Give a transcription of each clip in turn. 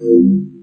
Amen.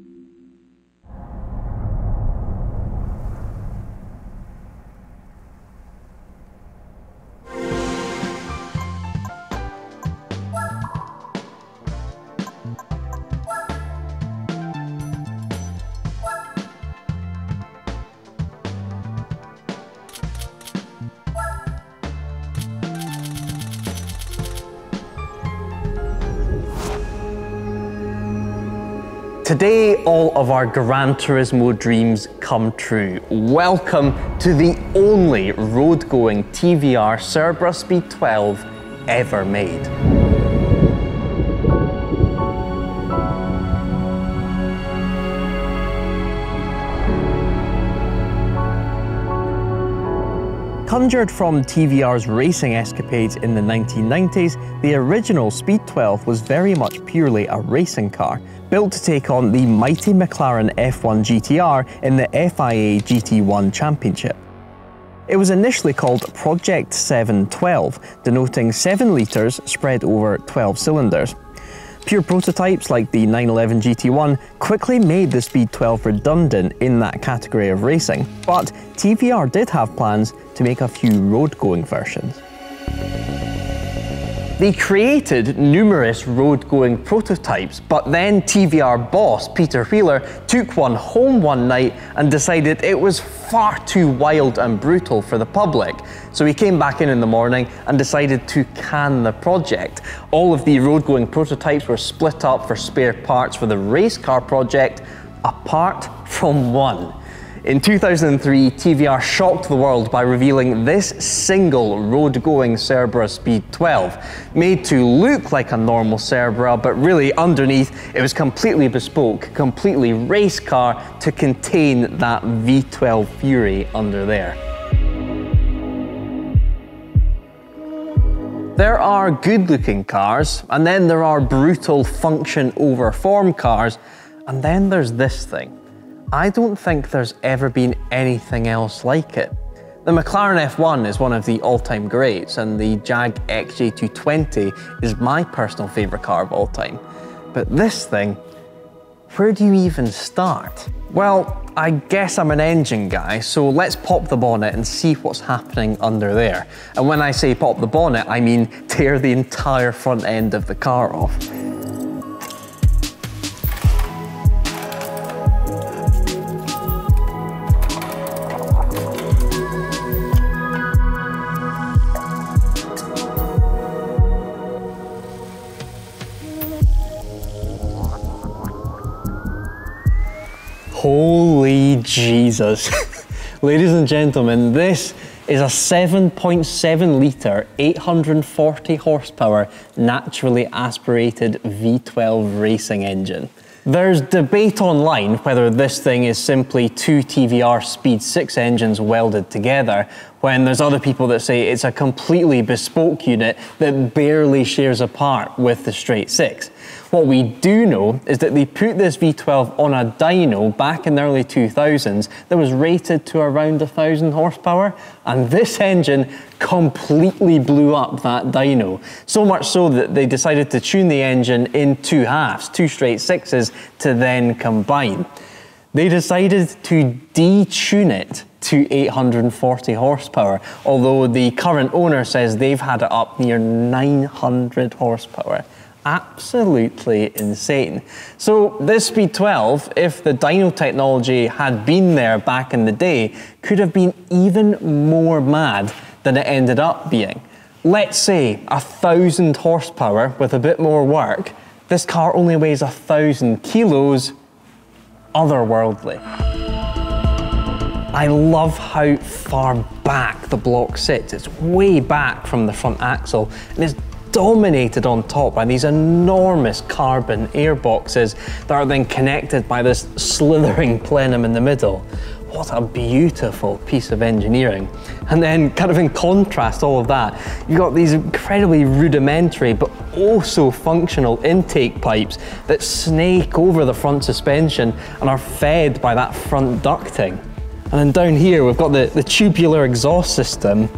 Today, all of our Gran Turismo dreams come true. Welcome to the only road-going TVR Cerbera Speed 12 ever made. Conjured from TVR's racing escapades in the 1990s, the original Speed 12 was very much purely a racing car, built to take on the mighty McLaren F1 GTR in the FIA GT1 Championship. It was initially called Project 712, denoting 7 litres spread over 12 cylinders. Pure prototypes like the 911 GT1 quickly made the Speed 12 redundant in that category of racing, but TVR did have plans to make a few road-going versions. They created numerous road-going prototypes, but then TVR boss Peter Wheeler took one home one night and decided it was far too wild and brutal for the public. So he came back in in the morning and decided to can the project. All of the road-going prototypes were split up for spare parts for the race car project, apart from one. In 2003, TVR shocked the world by revealing this single road-going Cerbera Speed 12, made to look like a normal Cerbera, but really underneath it was completely bespoke, completely race car to contain that V12 Fury under there. There are good-looking cars, and then there are brutal function over form cars, and then there's this thing. I don't think there's ever been anything else like it. The McLaren F1 is one of the all-time greats and the Jag XJ220 is my personal favourite car of all time. But this thing, where do you even start? Well, I guess I'm an engine guy, so let's pop the bonnet and see what's happening under there. And when I say pop the bonnet, I mean tear the entire front end of the car off. Holy Jesus. Ladies and gentlemen, this is a 7.7 litre, 840 horsepower, naturally aspirated V12 racing engine. There's debate online whether this thing is simply two TVR Speed 6 engines welded together, when there's other people that say it's a completely bespoke unit that barely shares a part with the straight 6. What we do know is that they put this V12 on a dyno back in the early 2000s that was rated to around 1,000 horsepower, and this engine completely blew up that dyno. So much so that they decided to tune the engine in two halves, two straight sixes, to then combine. They decided to detune it to 840 horsepower, although the current owner says they've had it up near 900 horsepower absolutely insane. So this Speed 12, if the dyno technology had been there back in the day, could have been even more mad than it ended up being. Let's say a thousand horsepower with a bit more work, this car only weighs a thousand kilos, otherworldly. I love how far back the block sits. It's way back from the front axle and it's dominated on top by these enormous carbon airboxes that are then connected by this slithering plenum in the middle. What a beautiful piece of engineering. And then kind of in contrast all of that, you've got these incredibly rudimentary but also functional intake pipes that snake over the front suspension and are fed by that front ducting. And then down here we've got the, the tubular exhaust system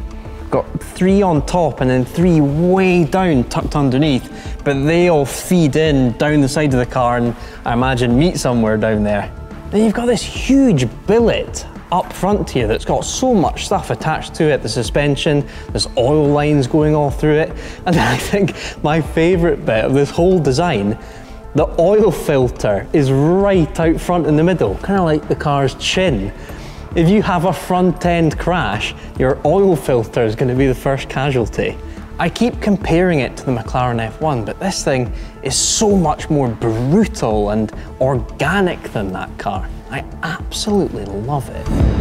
got three on top and then three way down tucked underneath, but they all feed in down the side of the car and I imagine meet somewhere down there. Then you've got this huge billet up front here that's got so much stuff attached to it, the suspension, there's oil lines going all through it. And I think my favorite bit of this whole design, the oil filter is right out front in the middle, kind of like the car's chin. If you have a front end crash, your oil filter is going to be the first casualty. I keep comparing it to the McLaren F1, but this thing is so much more brutal and organic than that car. I absolutely love it.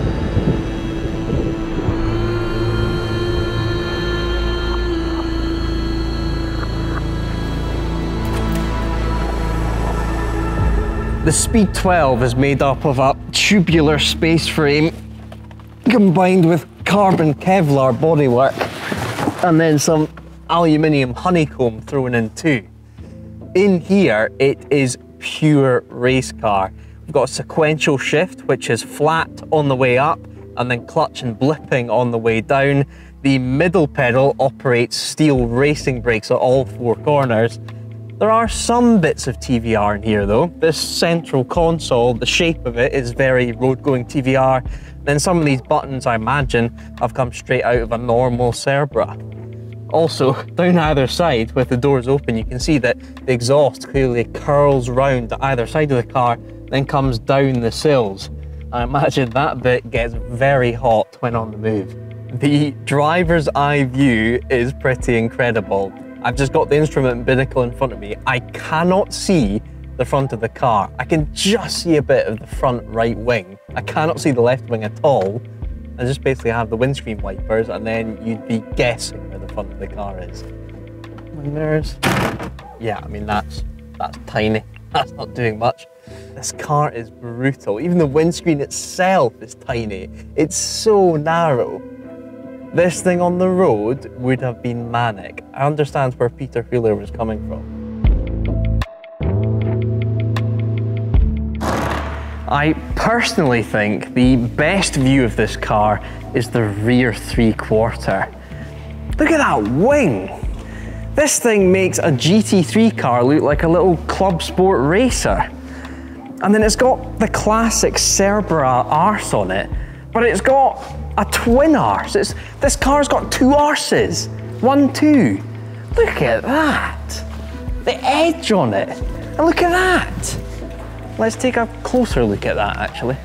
The Speed 12 is made up of a tubular space frame combined with carbon Kevlar bodywork and then some aluminium honeycomb thrown in too. In here, it is pure race car. We've got a sequential shift, which is flat on the way up and then clutch and blipping on the way down. The middle pedal operates steel racing brakes at all four corners. There are some bits of TVR in here though. This central console, the shape of it is very road-going TVR. Then some of these buttons, I imagine, have come straight out of a normal Cerbera. Also, down either side, with the doors open, you can see that the exhaust clearly curls round to either side of the car then comes down the sills. I imagine that bit gets very hot when on the move. The driver's eye view is pretty incredible. I've just got the instrument binnacle in front of me. I cannot see the front of the car. I can just see a bit of the front right wing. I cannot see the left wing at all. I just basically have the windscreen wipers and then you'd be guessing where the front of the car is. My mirrors. Yeah, I mean, that's, that's tiny. That's not doing much. This car is brutal. Even the windscreen itself is tiny. It's so narrow. This thing on the road would have been manic. I understand where Peter Wheeler was coming from. I personally think the best view of this car is the rear three quarter. Look at that wing! This thing makes a GT3 car look like a little club sport racer. And then it's got the classic Cerbera arse on it, but it's got a twin arse. It's, this car's got two arses. One, two. Look at that. The edge on it. And look at that. Let's take a closer look at that actually.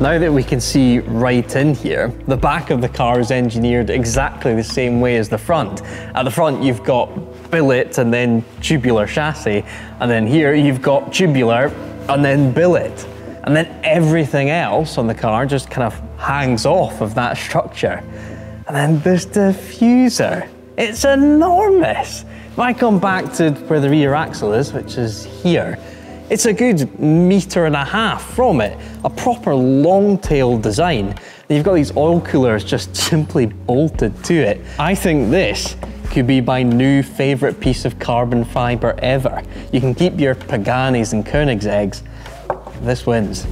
Now that we can see right in here, the back of the car is engineered exactly the same way as the front. At the front you've got billet and then tubular chassis, and then here you've got tubular and then billet. And then everything else on the car just kind of hangs off of that structure. And then this diffuser, it's enormous. If I come back to where the rear axle is, which is here, it's a good metre and a half from it, a proper long tail design. And you've got these oil coolers just simply bolted to it. I think this could be my new favourite piece of carbon fibre ever. You can keep your Paganis and Koenigsegg's. This wins.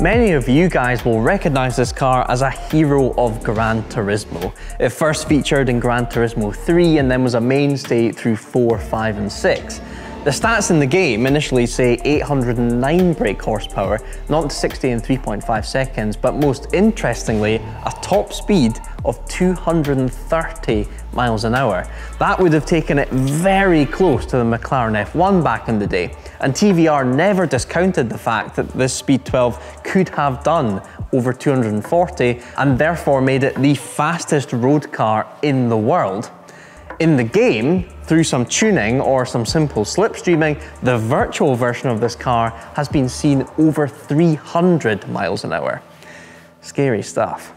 Many of you guys will recognize this car as a hero of Gran Turismo. It first featured in Gran Turismo 3 and then was a mainstay through 4, 5 and 6. The stats in the game initially say 809 brake horsepower, not 60 in 3.5 seconds, but most interestingly, a top speed of 230 miles an hour. That would have taken it very close to the McLaren F1 back in the day. And TVR never discounted the fact that this Speed 12 could have done over 240 and therefore made it the fastest road car in the world. In the game, through some tuning or some simple slipstreaming, the virtual version of this car has been seen over 300 miles an hour. Scary stuff.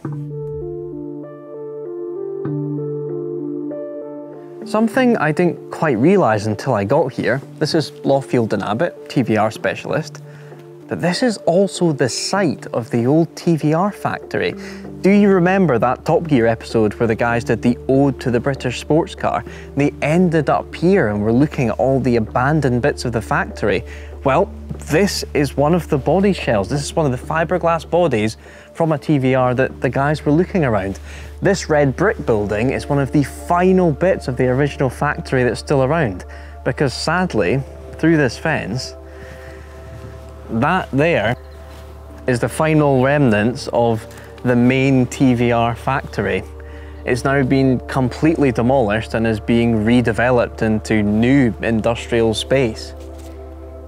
Something I didn't quite realise until I got here, this is Lawfield and Abbott, TVR specialist. But this is also the site of the old TVR factory. Do you remember that Top Gear episode where the guys did the ode to the British sports car? They ended up here and were looking at all the abandoned bits of the factory. Well, this is one of the body shells. This is one of the fiberglass bodies from a TVR that the guys were looking around. This red brick building is one of the final bits of the original factory that's still around because sadly, through this fence, that there is the final remnants of the main TVR factory. It's now been completely demolished and is being redeveloped into new industrial space.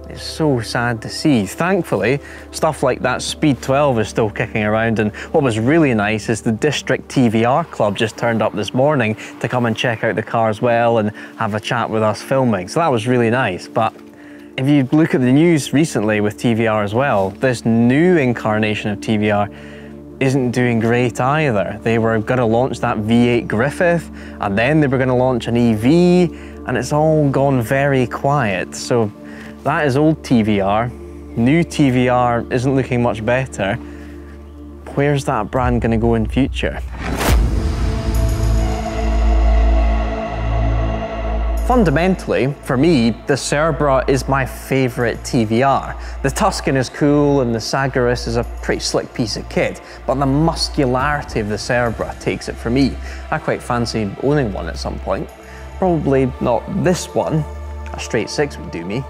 It's so sad to see. Thankfully, stuff like that Speed 12 is still kicking around and what was really nice is the District TVR Club just turned up this morning to come and check out the car as well and have a chat with us filming. So that was really nice. But if you look at the news recently with TVR as well, this new incarnation of TVR isn't doing great either. They were going to launch that V8 Griffith and then they were going to launch an EV and it's all gone very quiet. So that is old TVR. New TVR isn't looking much better. Where's that brand going to go in future? Fundamentally, for me, the Cerbera is my favourite TVR. The Tuscan is cool and the Sagaris is a pretty slick piece of kit, but the muscularity of the Cerbera takes it for me. I quite fancy owning one at some point. Probably not this one, a straight six would do me.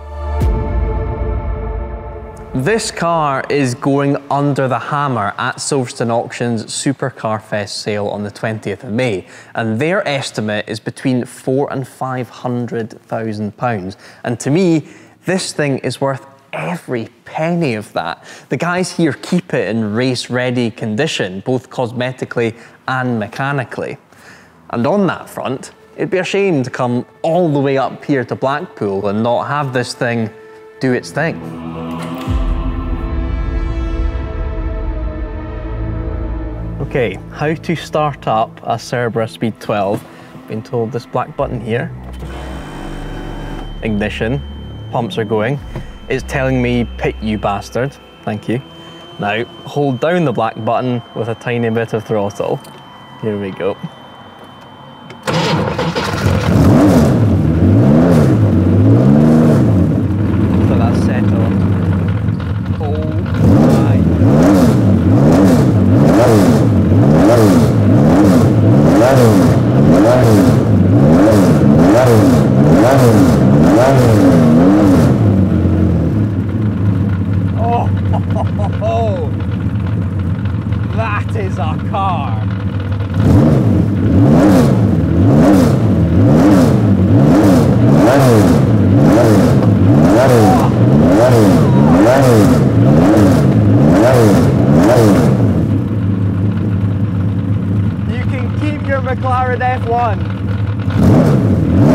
This car is going under the hammer at Silverstone Auctions Supercar Fest sale on the 20th of May, and their estimate is between four and five hundred thousand pounds. And to me, this thing is worth every penny of that. The guys here keep it in race-ready condition, both cosmetically and mechanically. And on that front, it'd be a shame to come all the way up here to Blackpool and not have this thing do its thing. Okay, how to start up a Cerbera Speed 12. Been told this black button here. Ignition, pumps are going. It's telling me pit you bastard, thank you. Now, hold down the black button with a tiny bit of throttle. Here we go.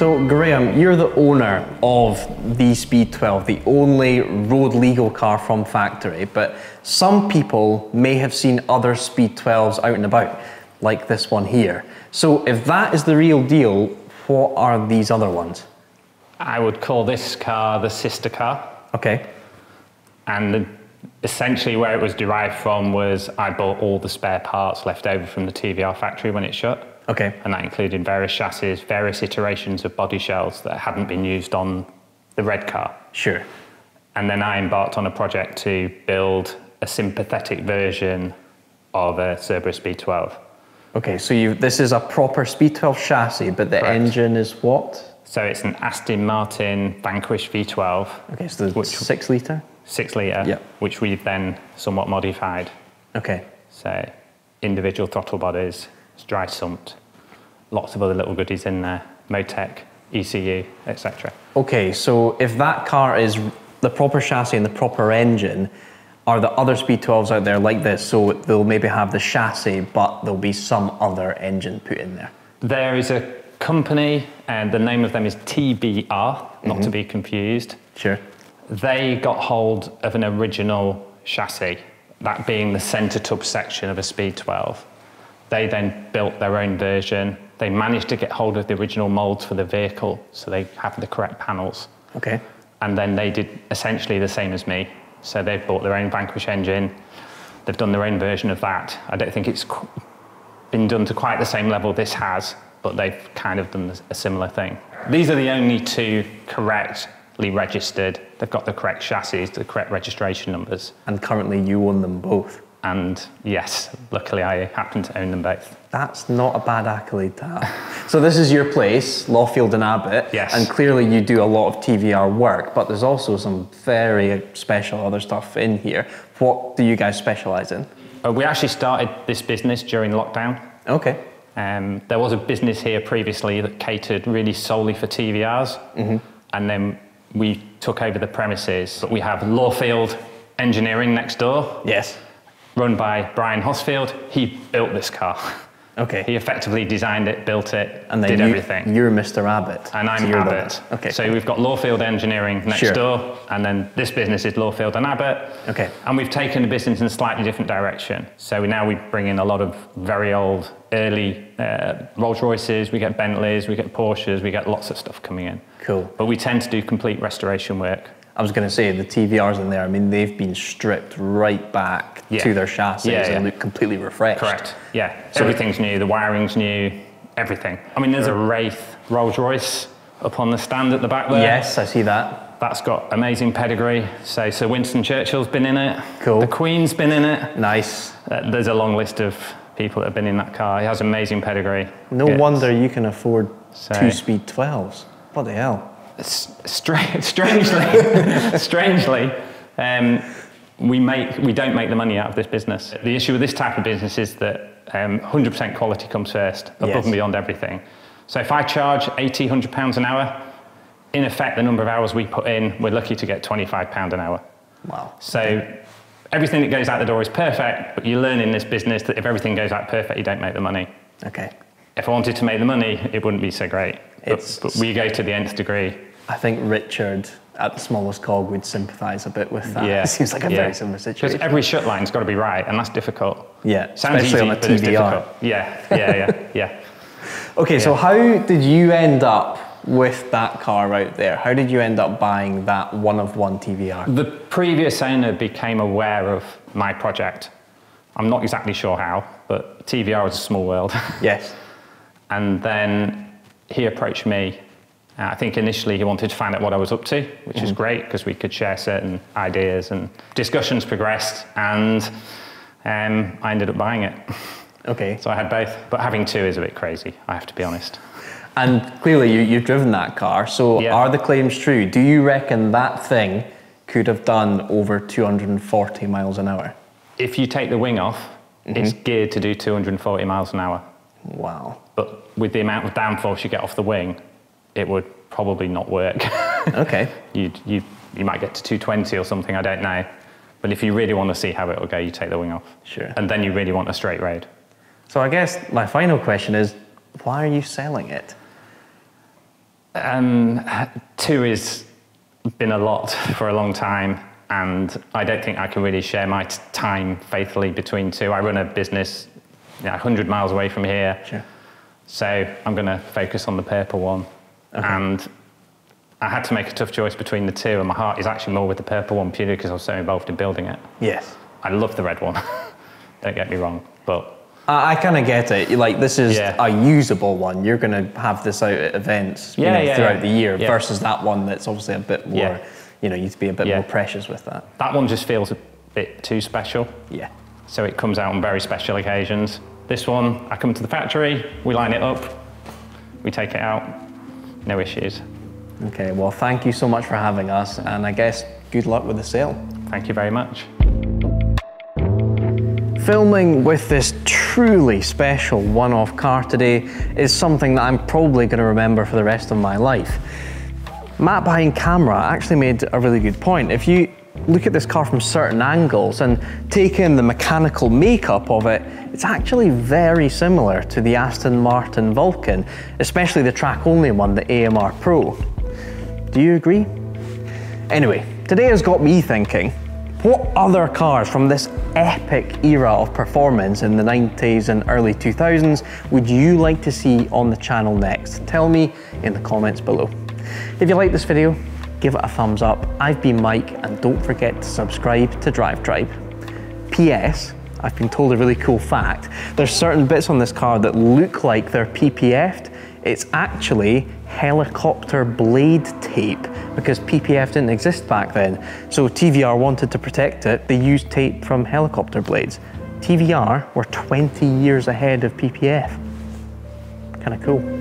So Graham, you're the owner of the Speed 12, the only road legal car from factory, but some people may have seen other Speed 12s out and about, like this one here. So if that is the real deal, what are these other ones? I would call this car the sister car. Okay. And essentially where it was derived from was I bought all the spare parts left over from the TVR factory when it shut. Okay. And that included various chassis, various iterations of body shells that hadn't been used on the red car. Sure. And then I embarked on a project to build a sympathetic version of a Cerbera Speed 12. Okay, so you this is a proper Speed 12 chassis, but the Correct. engine is what? So it's an Aston Martin Vanquish V12. Okay, so Which- six litre. six litre, Yeah. which we've then somewhat modified. Okay. So individual throttle bodies, it's dry sumped, lots of other little goodies in there, Motec, ECU, etc. Okay, so if that car is the proper chassis and the proper engine, Are the other Speed 12s out there like this? So they'll maybe have the chassis, but there'll be some other engine put in there. There is a company, and the name of them is TBR, not to mm-hmm. be confused. Sure. They got hold of an original chassis, that being the centre tub section of a Speed 12. They then built their own version. They managed to get hold of the original moulds for the vehicle, so they have the correct panels. Okay. And then they did essentially the same as me. So they've bought their own Vanquish engine. They've done their own version of that. I don't think it's qu- been done to quite the same level this has, but they've kind of done a similar thing. These are the only two correctly registered. They've got the correct chassis, the correct registration numbers. And currently you own them both. And yes, luckily I happen to own them both. That's not a bad accolade to have. so this is your place, Lawfield and Abbott. Yes. And clearly you do a lot of TVR work, but there's also some very special other stuff in here. What do you guys specialize in? Uh, we actually started this business during lockdown. Okay. Um, there was a business here previously that catered really solely for TVRs, and then we took over the premises. But we have Lawfield Engineering next door, Yes. Run by Brian Hosfield. He built this car. Okay. He effectively designed it, built it, and then did you, everything. You're Mr. Abbott. and I'm so Abbott. okay. So we've got Lawfield Engineering next Sure. door, and then this business is Lawfield and Abbott. Okay. And we've taken the business in a slightly different direction. So now we bring in a lot of very old, early uh, Rolls Royces, we get Bentleys, we get Porsches, we get lots of stuff coming in. Cool. But we tend to do complete restoration work. I was going to say the TVRs in there. I mean, they've been stripped right back Yeah. to their chassis Yeah, yeah. and look completely refreshed. Correct. Yeah. So- Everything's new. The wiring's new. Everything. I mean, there's a Wraith Rolls Royce up on the stand at the back there. Yes, I see that. That's got amazing pedigree. So Sir Winston Churchill's been in it. Cool. The Queen's been in it. Nice. Uh, there's a long list of people that have been in that car. It has amazing pedigree. No It's- wonder you can afford So- two speed 12s. What the hell? Stra- strangely, strangely, um, we make we don't make the money out of this business. The issue with this type of business is that um, 100% quality comes first, above Yes. and beyond everything. So if I charge 80, 100 pounds an hour, in effect, the number of hours we put in, we're lucky to get 25 pound an hour. Wow. So everything that goes out the door is perfect, but you learn in this business that if everything goes out perfect, you don't make the money. Okay. If I wanted to make the money, it wouldn't be so great. But, but we go to the nth degree. I think Richard at the smallest cog would sympathise a bit with that. Yeah, It seems like a yeah. very similar situation. Because every shut line's got to be right, and that's difficult. Yeah, Sounds especially easy, on a but it's difficult. Yeah, yeah, yeah, yeah. Okay, so how did you end up with that car out there? How did you end up buying that one of one TVR? The previous owner became aware of my project. I'm not exactly sure how, but TVR is a small world. Yes. and then he approached me. Uh, I think initially he wanted to find out what I was up to, which is great because we could share certain ideas and discussions progressed, and um, I ended up buying it. Okay. So I had both, but having two is a bit crazy, I have to be honest. And clearly you, you've driven that car, so Yeah. are the claims true? Do you reckon that thing could have done over 240 miles an hour? If you take the wing off, it's geared to do 240 miles an hour. Wow. But with the amount of downforce you get off the wing, it would probably not work. Okay. you, you, you might get to 220 or something, I don't know. But if you really want to see how it will go, you take the wing off. Sure. And then you really want a straight road. So I guess my final question is, why are you selling it? Um, two has been a lot for a long time, and I don't think I can really share my time faithfully between two. I run a business you know, 100 miles away from here, Sure. so I'm going to focus on the purple one. Uh-huh. And I had to make a tough choice between the two, and my heart is actually more with the purple one purely because I was so involved in building it. Yes. I love the red one, don't get me wrong, but I, I kind of get it. Like this is Yeah. a usable one. You're going to have this out at events you Yeah, know, yeah, throughout the year versus that one that's obviously a bit more, Yeah. you know, you need to be a bit more precious with that. that one just feels a bit too special. Yeah. So it comes out on very special occasions. This one, I come to the factory, we line it up, we take it out, no issues. Okay, well, thank you so much for having us, and I guess good luck with the sale. Thank you very much. Filming with this truly special one off car today is something that I'm probably going to remember for the rest of my life. Matt behind camera actually made a really good point. If you look at this car from certain angles and take in the mechanical makeup of it, it's actually very similar to the Aston Martin Vulcan, especially the track only one, the AMR Pro. Do you agree? Anyway, today has got me thinking what other cars from this epic era of performance in the 90s and early 2000s would you like to see on the channel next? Tell me in the comments below. If you like this video, give it a thumbs up. I've been Mike and don't forget to subscribe to Drive Tribe. P.S. I've been told a really cool fact. There's certain bits on this car that look like they're PPF'd. It's actually helicopter blade tape because PPF didn't exist back then. So TVR wanted to protect it, they used tape from helicopter blades. TVR were 20 years ahead of PPF. Kind of cool.